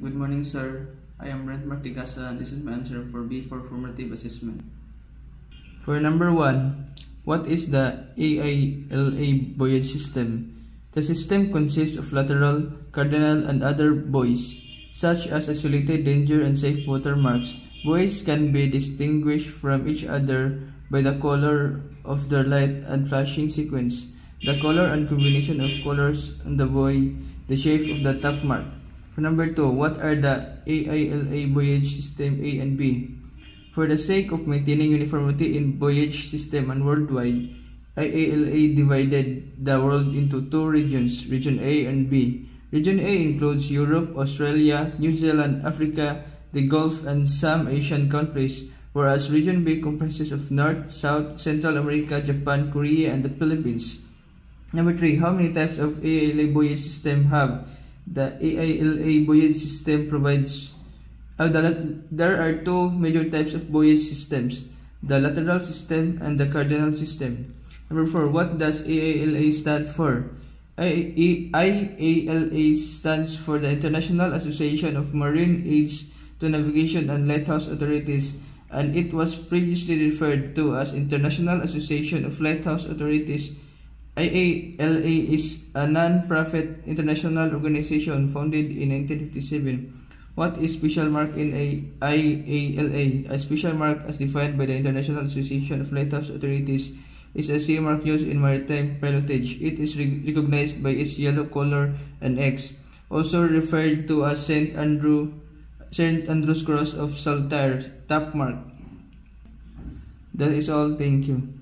Good morning, sir. I am Brent Martigasa and this is my answer for B for formative assessment. For number 1, what is the IALA buoyage system? The system consists of lateral, cardinal, and other buoys, such as isolated danger and safe watermarks. Buoys can be distinguished from each other by the color of their light and flashing sequence, the color and combination of colors on the buoy, the shape of the top mark. For number 2, what are the IALA buoyage system A and B? For the sake of maintaining uniformity in buoyage system and worldwide, IALA divided the world into two regions, Region A and B. Region A includes Europe, Australia, New Zealand, Africa, the Gulf, and some Asian countries, whereas Region B comprises of North, South, Central America, Japan, Korea, and the Philippines. Number 3. How many types of IALA buoyage system have? The IALA buoyage system provides uh, the, there are two major types of buoyage systems, the lateral system and the cardinal system. Number 4. What does IALA stand for? IALA stands for the International Association of Marine Aids to Navigation and Lighthouse Authorities and it was previously referred to as International Association of Lighthouse Authorities IALA is a non-profit international organization founded in 1957. What is special mark in a IALA? A special mark as defined by the International Association of Lighthouse Authorities is a sea mark used in maritime pilotage. It is re recognized by its yellow color and X, also referred to as St. Andrew St. Andrew's Cross of Saltire top mark. That is all. Thank you.